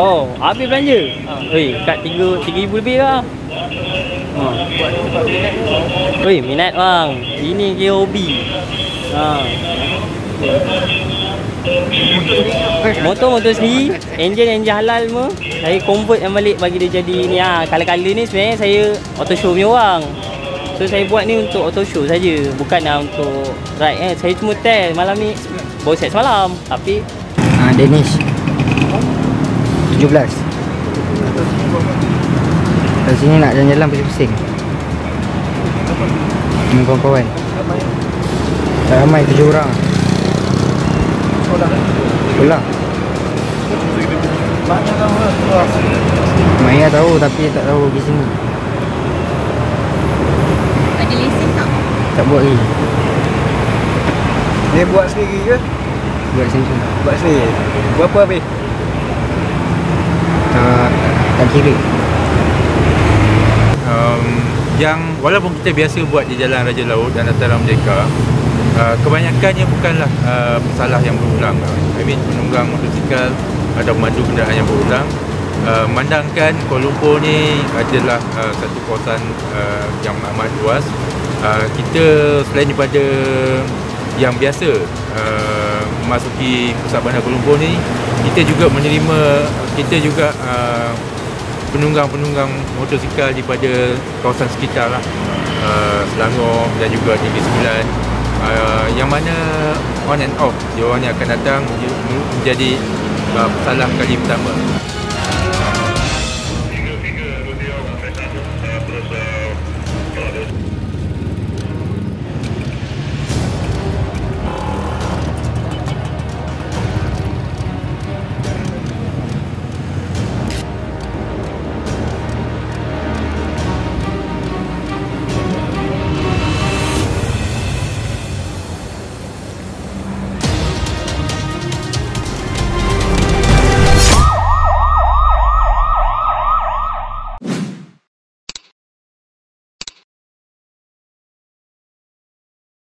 Oh, habis belanja? Oi, kat 3 3000 lebih lah. Ha. Oi, minat bang. Ini kira hobi. Ha. Motor-motor sendiri, enjin-enjin halal semua. Saya convert yang balik bagi dia jadi ni ah. Kala-kala ni sebenarnya saya auto show punya orang. So saya buat ni untuk auto show saja, bukan lah untuk ride eh. Saya cuma test malam ni baru set semalam. Tapi Ha, Danish 17 Kat sini nak jalan-jalan pusing-pusing Dengan kawan-kawan Tak ramai tujuh orang Pulang Maya tahu tapi tak tahu pergi sini Ada lesen tak? Tak buat lagi Dia buat sendiri ke? Buat sini Buat sendiri. Berapa habis? Tak kira um, yang walaupun kita biasa buat di Jalan Raja Laut dan Dataran Merdeka uh, kebanyakannya bukanlah uh, masalah yang berulang. I mean penunggang motosikal atau pemandu kenderaan yang berulang. Uh, memandangkan Kuala Lumpur ni adalah uh, satu kawasan uh, yang amat luas. Uh, kita selain daripada yang biasa uh, memasuki pusat bandar Kuala Lumpur ni kita juga menerima kita juga uh, penunggang-penunggang motosikal daripada kawasan sekitar lah. Uh, Selangor dan juga Negeri Sembilan. Uh, yang mana on and off dia orang yang akan datang menjadi uh, salah kali pertama